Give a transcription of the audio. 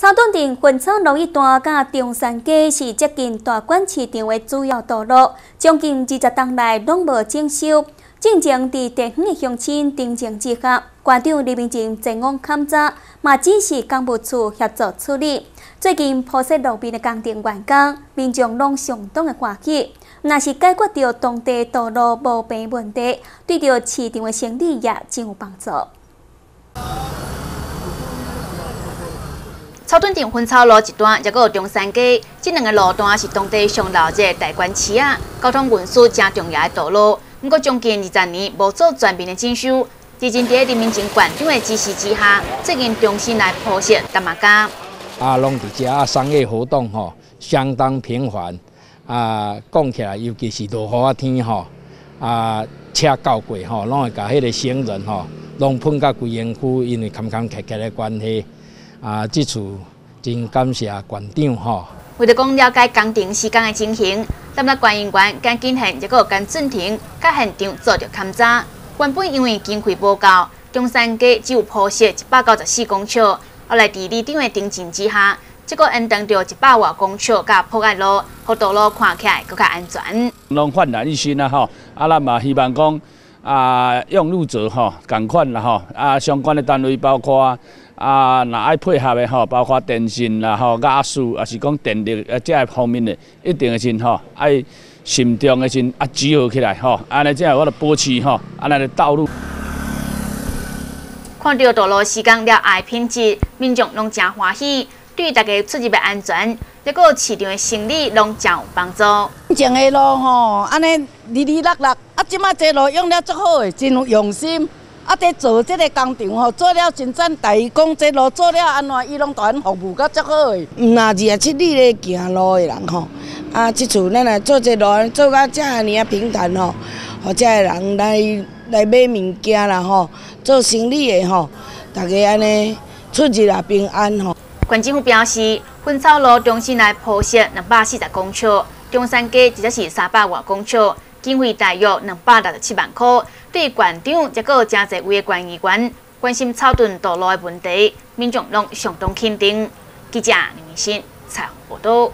草屯镇分草路一段甲中山街是接近大馆市场的主要道路，将近二十冬来拢无整修。正正伫地方的乡亲定情之下，馆长李明正前往勘查，嘛只是工务处协助处理。最近铺设路边的工程完工，民众拢相当的欢喜。若是解决掉当地道路无平问题，对着市场的生意也真有帮助。草屯镇分草路一段，也有中山街，这两个路段是当地上闹热大关市啊，交通运输正重要的道路。不过将近二十年无做全面的整修，最近在人民警馆长的支持之下，最近重新来铺设大马街。啊，拢伫遮，商业活动吼相当频繁。啊，讲起来，尤其是落雨天吼，啊车到过吼，拢会甲迄个行人吼，拢碰到规园区，因为坎坎坷坷的关系。啊，这次真感谢馆长吼。为了讲了解工程施工的情形，咱们观音员跟进行一个跟正庭甲现场做着勘查。原本因为经费不够，中山街只有铺设一百九十四公尺，后来伫里长的定情之下，结果延长到一百外公尺，甲铺盖路，和道路看起来更加安全。拢焕然一新啦！吼，啊，咱嘛希望讲啊，用路者吼，共款啦吼，啊，相关的单位包括。啊，若爱配合的吼，包括电信啦、吼雅数，也是讲电力啊，这方面的，一定的先吼，爱慎重的先啊，集合起来吼，安尼这样我来保持吼，安尼的道路。看到道路施工了爱品质，民众拢真欢喜，对大家出入的安全，这个市场的生理拢真有帮助。前的路吼，安尼哩哩落落，啊，即马这路用了足好诶，真有用心。啊！伫做这个工程吼，做了真赞。大伊讲这路做了安怎，伊拢团服务到足好诶。若二十七里咧行路诶人吼，啊，即厝咱来做这路做到遮尔啊平坦吼，或者诶人来来买物件啦吼，做生意诶吼，逐个安尼出入也平安吼。县政府表示，分草路中心来铺设两百四十公尺，中山街则是三百外公尺。经费大约两百六十七万块，对馆长还有真侪位关议员关心草屯道路的问题，民众拢相当肯定。记者林明新采访报道。